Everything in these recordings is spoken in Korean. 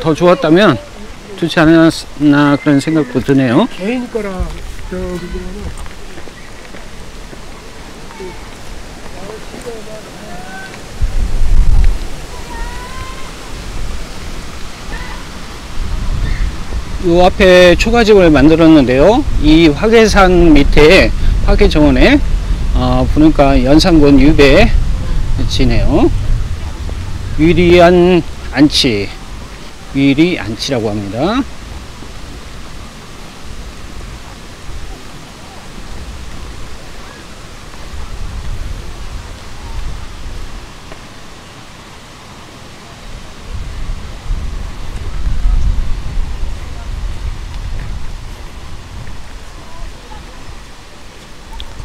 더 좋았다면 좋지 않았나 그런 생각도 드네요. 개인 거라 요 앞에 초가집을 만들었는데요. 이 화계산 밑에 화계 정원에 어, 보니까 연산군 유배 지네요. 위리안 안치, 위리 안치라고 합니다.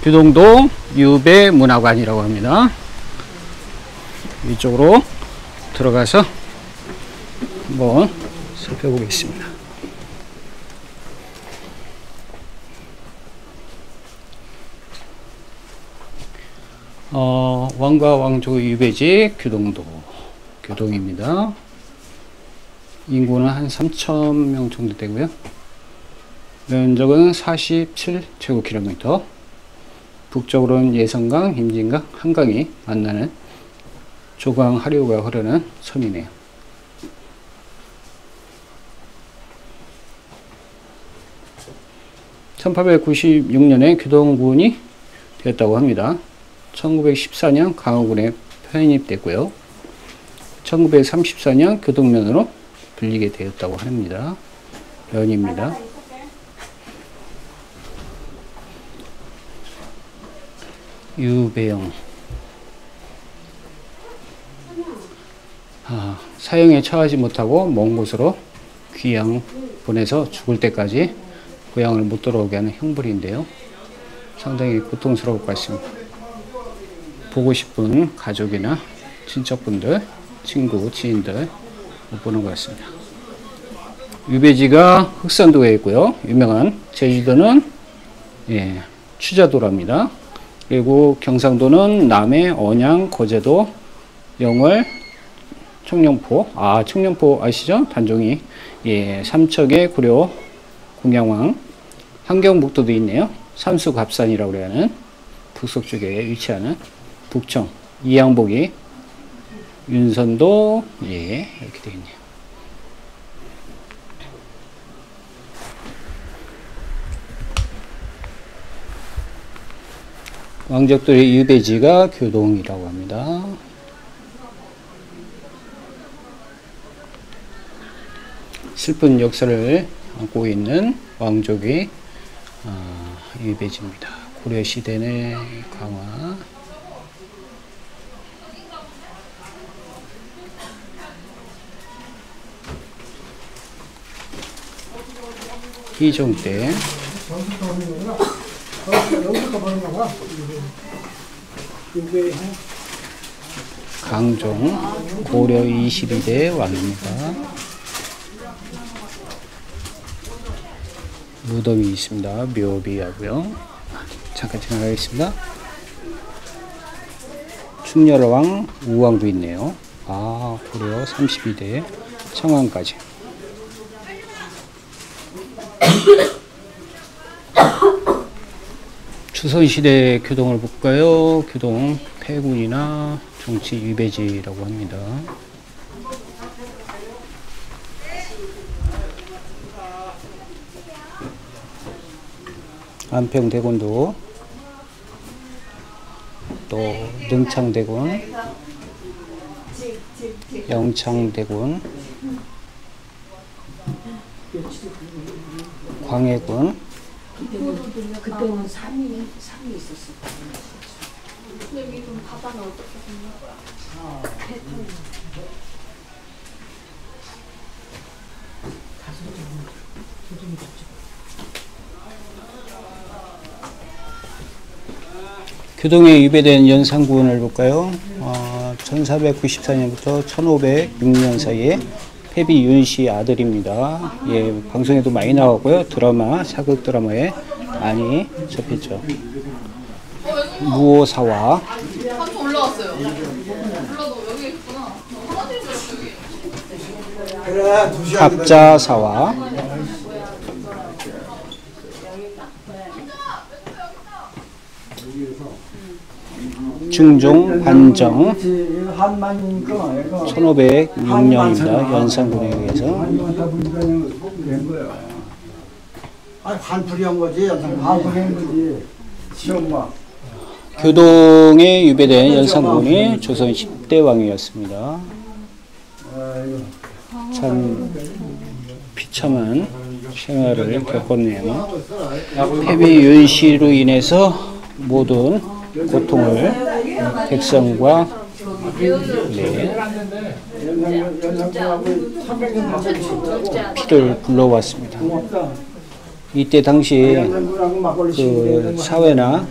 규동도 유배문화관이라고 합니다. 이쪽으로 들어가서 한번 살펴보겠습니다. 어, 왕과 왕조 유배지 규동도 규동입니다. 인구는 한 3,000명 정도 되고요. 면적은 47 제곱킬로미터. 북쪽으로는 예성강, 임진강, 한강이 만나는 조강 하류가 흐르는 섬이네요. (1896년에) 교동군이 되었다고 합니다. (1914년) 강화군에 편입됐고요. (1934년) 교동면으로 불리게 되었다고 합니다. 면입니다. 유배영 아, 사형에 처하지 못하고 먼 곳으로 귀양 보내서 죽을 때까지 고향을 못 돌아오게 하는 형벌인데요. 상당히 고통스러울 것 같습니다. 보고 싶은 가족이나 친척분들, 친구, 지인들 못 보는 것 같습니다. 유배지가 흑산도에 있고요. 유명한 제주도는 예, 추자도랍니다. 그리고 경상도는 남해, 언양, 거제도, 영월, 청룡포. 아, 청룡포 아시죠? 단종이. 예, 삼척의 구려 공양왕. 한경북도도 있네요. 삼수갑산이라고 하는 북서쪽에 위치하는 북청. 이양복이 윤선도 예, 이렇게 되어 있네요. 왕족들의 유배지가 교동이라고 합니다. 슬픈 역사를 안고 있는 왕족의 어, 유배지입니다. 고려시대 내 강화 희종 때 강종 고려 22대 왕입니다. 무덤이 있습니다. 묘비하고요. 잠깐 지나가겠습니다. 충렬왕 우왕도 있네요. 아 고려 32대 청왕까지. 조선시대 교동을 볼까요? 교동 폐군이나 정치 유배지라고 합니다. 안평 대군도 또 능창 대군, 영창 대군, 광해군, 그때는 산이 산이 있었어. 여기 좀 바다는 어떻게 되는 교동에 유배된 연산군을 볼까요? 어, 1494년부터 1506년 사이에 패비 윤씨 아들입니다. 예, 방송에도 많이 나왔고요. 드라마, 사극 드라마에 많이 접했죠. 무오사와 올라왔어요. 올라도 여기 있구나. 하나도 여기. 그래 두 시간 갑자사와 중종 이거 1506년입니다. 연산군에 의해서. 교동에 유배된 연산군이 조선 10대 왕이었습니다. 참 비참한 생활을 겪었네요. 패비 윤씨로 인해서 모든 고통을 백성과 네, 연상하고 300년 피를 불러왔습니다. 이때 당시 그 사회나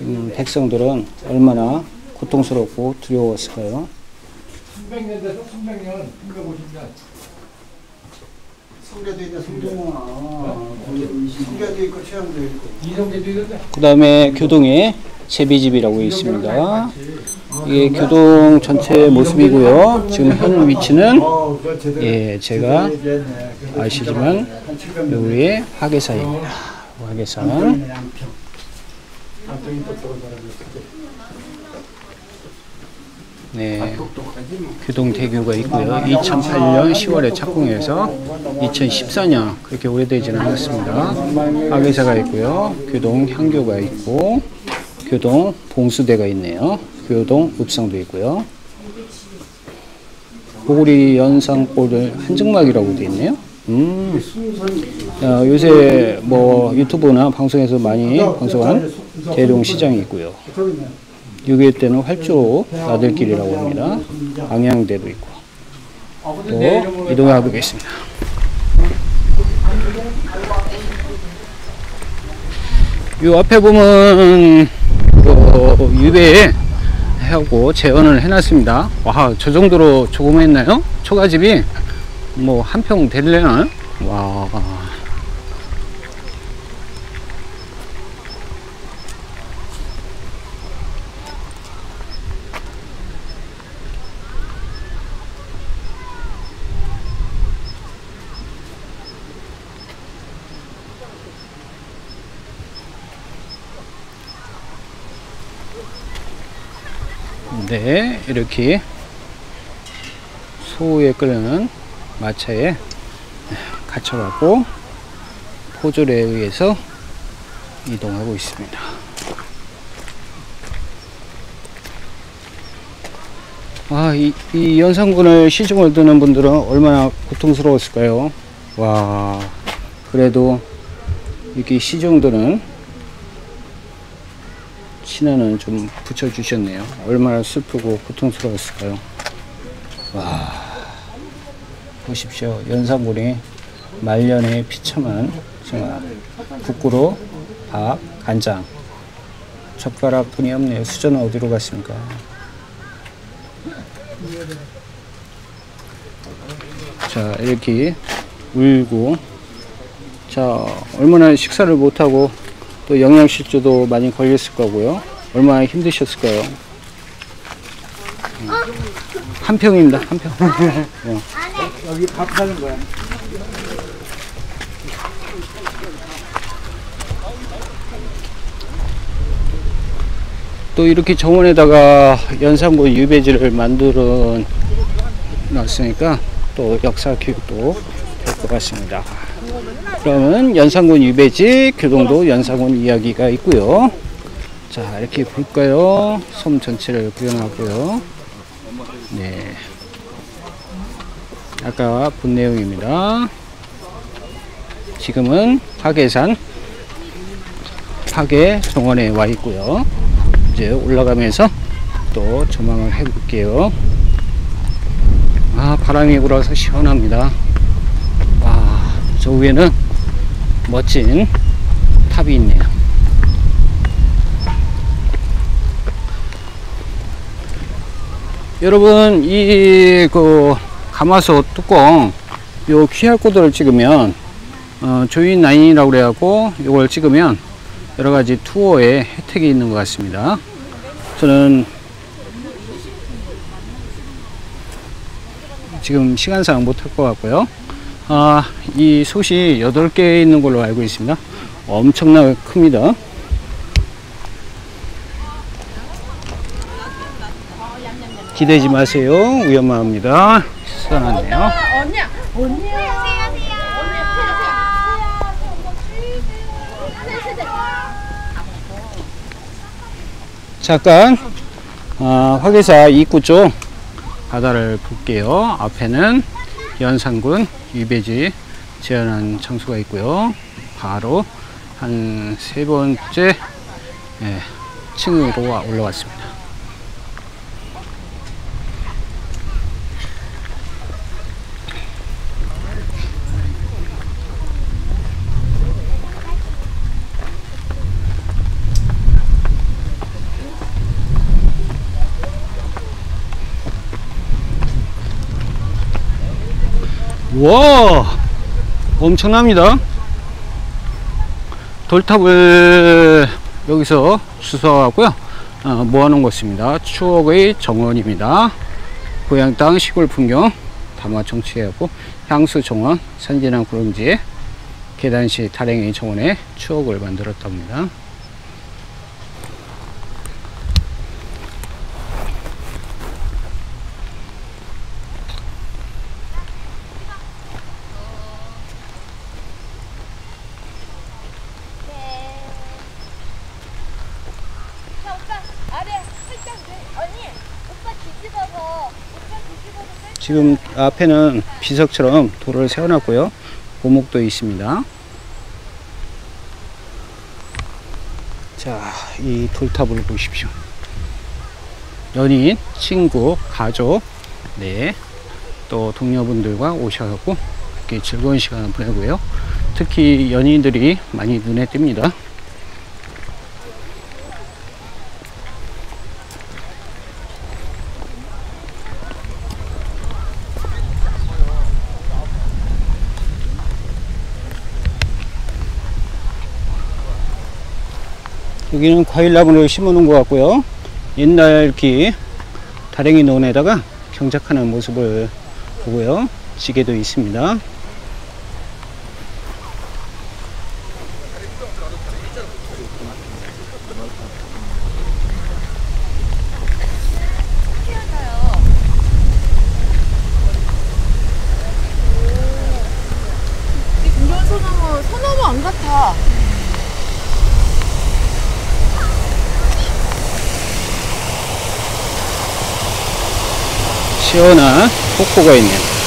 음, 백성들은 얼마나 고통스럽고 두려웠을까요? 300년 돼서 300년, 350년. 성계도 있네, 성계. 성계도 있고, 최영도 있고. 이성계도 있는데. 그 다음에 교동에 제비집이라고 있습니다. 이게 교동 전체 모습이고요. 지금 현 위치는. 예, 제가 아시지만 한 700년. 여기에 화계사입니다. 사람이었어. 네. 교동대교가 있고요. 2008년 10월에 착공해서 2014년 그렇게 오래되지는 않았습니다. 화계사가 있고요. 교동 향교가 있고 교동 봉수대가 있네요. 교동 읍상도 있고요. 보리 연산골을 한증막이라고 되어 있네요. 음, 어, 요새 뭐 유튜브나 방송에서 많이 방송한 대룡 시장이 있고요. 저기 있네. 6.25 때는 활주로 나들길이라고 합니다. 방향대도 있고 또 이동해 보겠습니다. 이 앞에 보면 그 유배 하고 재현을 해놨습니다. 와, 저 정도로 조그맸나요? 초가집이 뭐 한 평 될래나? 와. 네, 이렇게 소에 끓는 마차에 갇혀갖고 포졸에 의해서 이동하고 있습니다. 아, 이, 이 연산군을 시중을 드는 분들은 얼마나 고통스러웠을까요? 와, 그래도 이렇게 시중들은 신화는 좀 붙여주셨네요. 얼마나 슬프고 고통스러웠을까요? 와, 보십시오. 연산군이 말년에 비참한 생활. 국구로 밥, 간장. 젓가락 분이 없네요. 수저는 어디로 갔습니까? 자, 이렇게 울고. 자, 얼마나 식사를 못하고 또 영양실조도 많이 걸렸을 거고요. 얼마나 힘드셨을까요? 한 평입니다. 한 평. 어. 여기 밥 사는 거야. 또 이렇게 정원에다가 연산군 유배지를 만들어 놨으니까 또 역사 교육도 될 것 같습니다. 그러면 연산군 유배지 교동도 연산군 이야기가 있고요. 자 이렇게 볼까요? 섬 전체를 그려놨고요. 네. 아까 본 내용입니다. 지금은 화계산 화계 정원에 와 있고요. 이제 올라가면서 또 조망을 해 볼게요. 아, 바람이 불어서 시원합니다. 와, 저 위에는 멋진 탑이 있네요. 여러분, 이, 그, 가마솥 뚜껑, 요 QR코드를 찍으면, 어, 조인 라인이라고 그래갖고, 이걸 찍으면, 여러 가지 투어에 혜택이 있는 것 같습니다. 저는 지금 시간상 못할 것 같고요. 아, 이 솥이 8개 있는 걸로 알고 있습니다. 엄청나게 큽니다. 기대지 마세요. 위험합니다. 수상하네요. 잠깐 아, 화계사 입구 쪽 바다를 볼게요. 앞에는 연산군 유배지 제한한 장소가 있고요. 바로 한 세 번째 예, 층으로 올라왔습니다. 와 엄청납니다. 돌탑을 여기서 주소하고요. 어, 모아놓은 곳입니다. 추억의 정원입니다. 고향 땅 시골 풍경 담화 정치하고 향수 정원 산진한 구릉지 계단시 다랭이 정원의 추억을 만들었답니다 자, 오빠 아래 살짝 내 언니 오빠 뒤집어서 오빠 뒤집어서 살 지금 앞에는 비석처럼 돌을 세워놨고요. 고목도 있습니다. 자, 이 돌탑을 보십시오. 연인, 친구, 가족, 네, 또 동료분들과 오셔갖고 이렇게 즐거운 시간을 보내고요. 특히 연인들이 많이 눈에 띕니다. 여기는 과일나무를 심어 놓은 것 같고요. 옛날 기 다랭이 논에다가 경작하는 모습을 보고요. 지게도 있습니다. 이런 소나무 소나무 안 같아. 시원한 폭포가 있네요.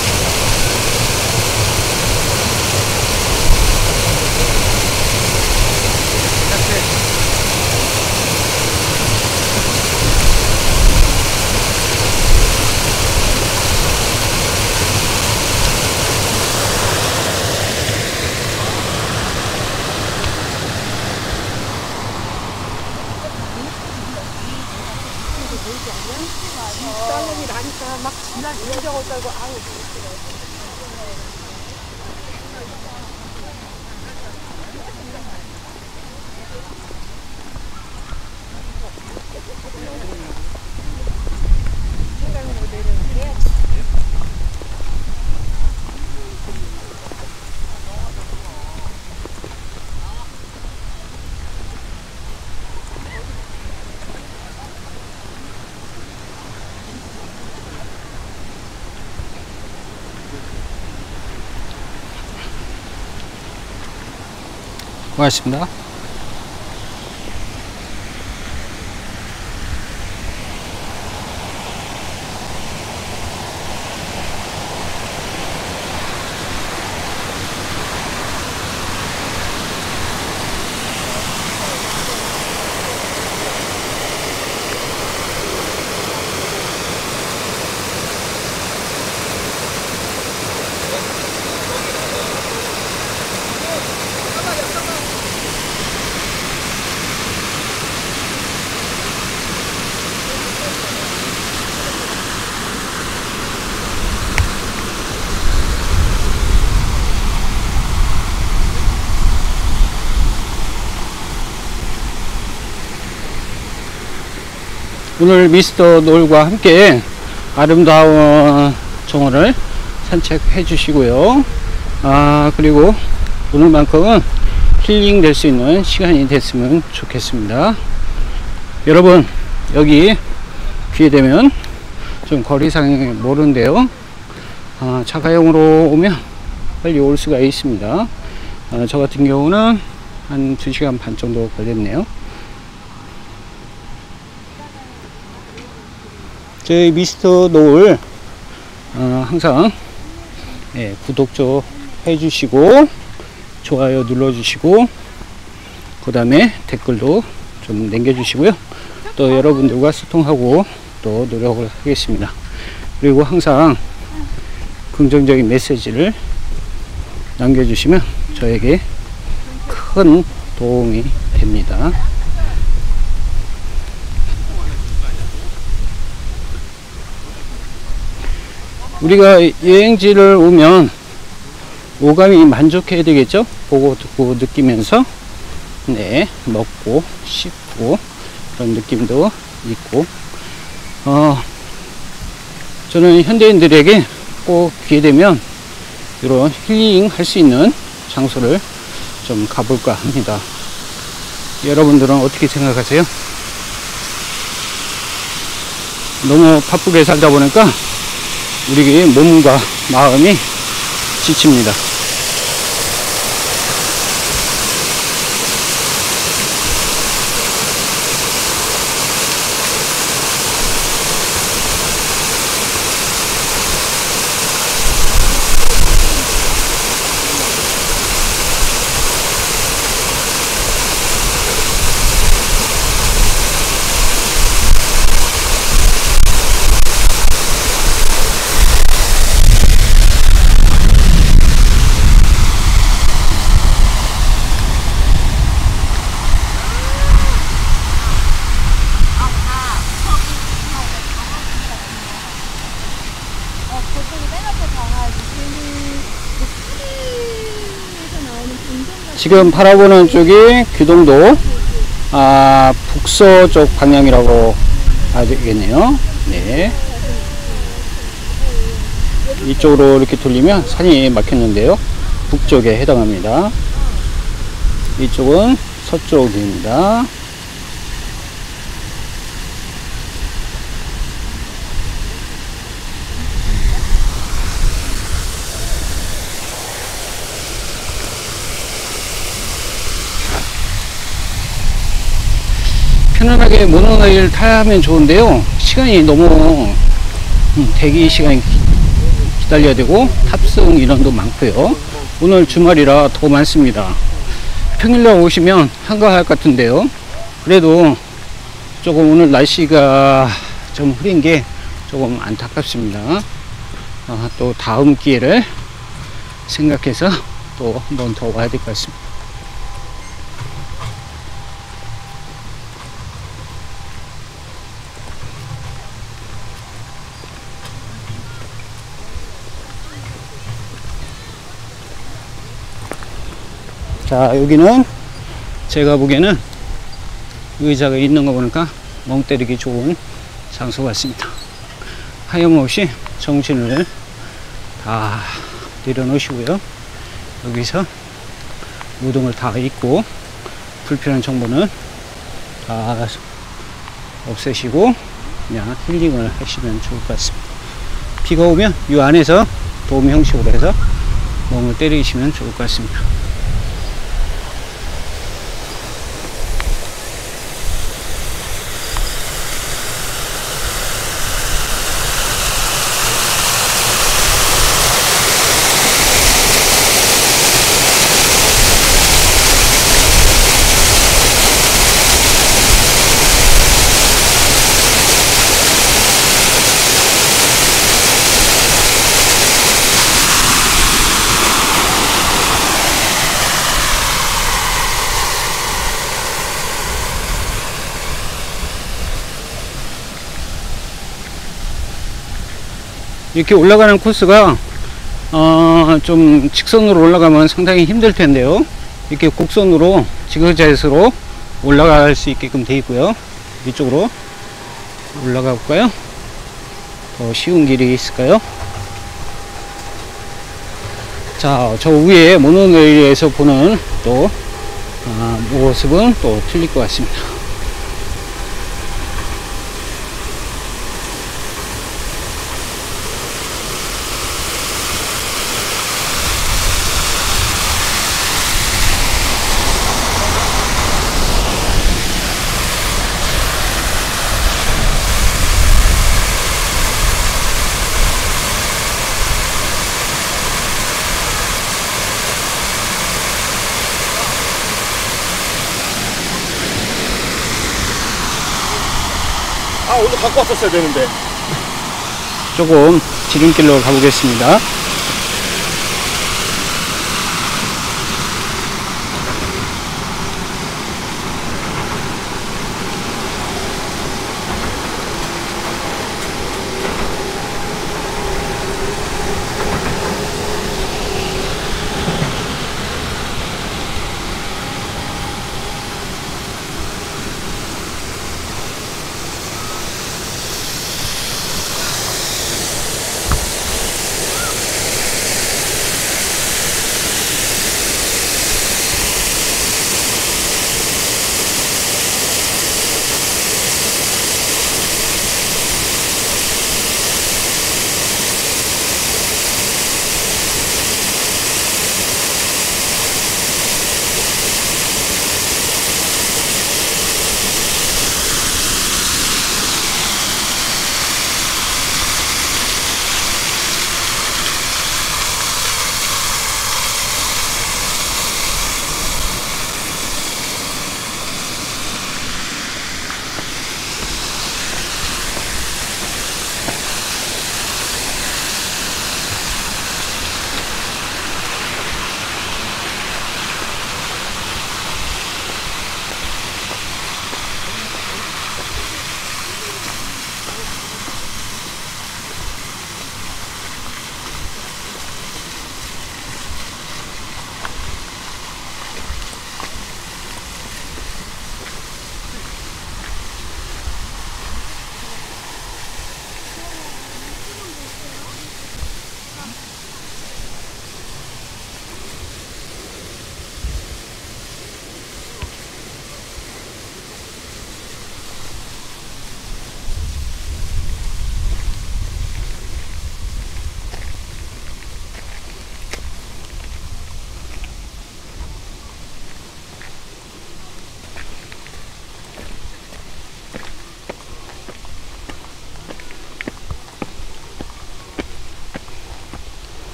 고맙습니다. 오늘 미스터 놀과 함께 아름다운 정원을 산책해 주시고요. 아, 그리고 오늘만큼은 힐링 될 수 있는 시간이 됐으면 좋겠습니다. 여러분, 여기 기회 되면 좀 거리상이 모른데요. 아, 자가용으로 오면 빨리 올 수가 있습니다. 아, 저 같은 경우는 한 2시간 반 정도 걸렸네요. 저희 미스터 노을 어, 항상 예, 구독 좀 해주시고 좋아요 눌러주시고 그 다음에 댓글도 좀 남겨주시고요. 또 여러분들과 소통하고 또 노력을 하겠습니다. 그리고 항상 긍정적인 메시지를 남겨주시면 저에게 큰 도움이 됩니다 우리가 여행지를 오면 오감이 만족해야 되겠죠? 보고 듣고 느끼면서 네 먹고 씹고 그런 느낌도 있고 어 저는 현대인들에게 꼭 기회 되면 이런 힐링 할 수 있는 장소를 좀 가볼까 합니다. 여러분들은 어떻게 생각하세요? 너무 바쁘게 살다 보니까 우리 몸과 마음이 지칩니다. 어, 보통 맨 앞에 강아지. 에서 나오는 동전 지금 바라보는 쪽이 규동도 아, 북서 쪽 방향이라고 봐야 되겠네요. 네. 이쪽으로 이렇게 돌리면 산이 막혔는데요. 북쪽에 해당합니다. 이쪽은 서쪽입니다. 편안하게 모노레일 타면 좋은데요. 시간이 너무 음, 대기 시간이 기- 기다려야 되고 탑승 인원도 많고요. 오늘 주말이라 더 많습니다. 평일날 오시면 한가할 것 같은데요. 그래도 조금 오늘 날씨가 좀 흐린 게 조금 안타깝습니다. 아, 또 다음 기회를 생각해서 또 한 번 더 와야 될 것 같습니다. 자, 여기는 제가 보기에는 의자가 있는 거 보니까 멍 때리기 좋은 장소 같습니다. 하염없이 정신을 다 내려놓으시고요. 여기서 무등을 다 잊고 불필요한 정보는 다 없애시고 그냥 힐링을 하시면 좋을 것 같습니다. 비가 오면 이 안에서 도움 형식으로 해서 멍을 때리시면 좋을 것 같습니다. 이렇게 올라가는 코스가 어, 좀 직선으로 올라가면 상당히 힘들 텐데요. 이렇게 곡선으로 지그재그로 올라갈 수 있게끔 되어 있고요. 이쪽으로 올라가 볼까요? 더 쉬운 길이 있을까요? 자, 저 위에 모노레일에서 보는 또 아, 모습은 또 틀릴 것 같습니다. 갖고 왔었어야 되는데 조금 지름길로 가보겠습니다.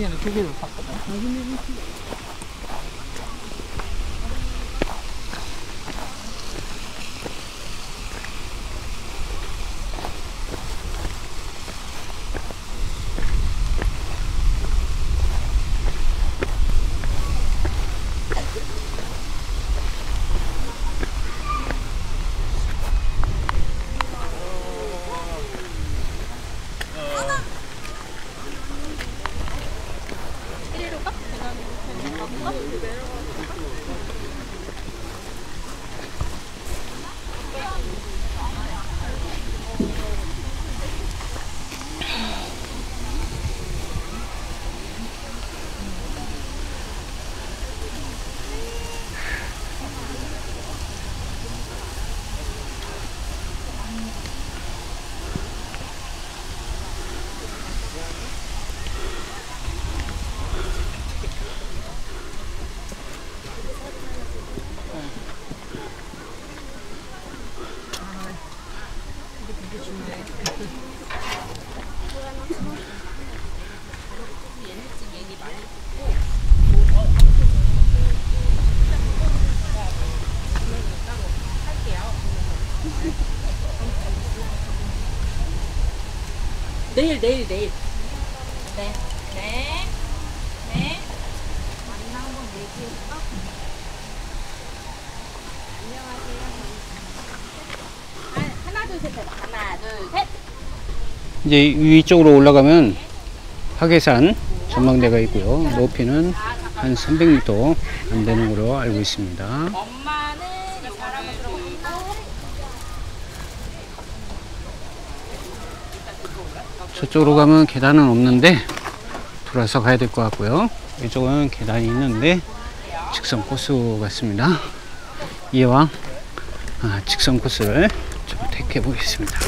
宮の漁業を買ったから。 내일 내일. 네. 네. 네. 만나 한번 얘기해볼까? 안녕하세요. 하나, 둘, 셋 해봐. 하나, 둘, 셋. 이제 위쪽으로 올라가면 화계산 전망대가 있고요. 높이는 한 300m 안 되는 걸로 알고 있습니다. 엄마는 저쪽으로 가면 계단은 없는데 돌아서 가야 될 것 같고요. 이쪽은 계단이 있는데 직선 코스 같습니다. 이왕 아, 직선 코스를 좀 택해 보겠습니다.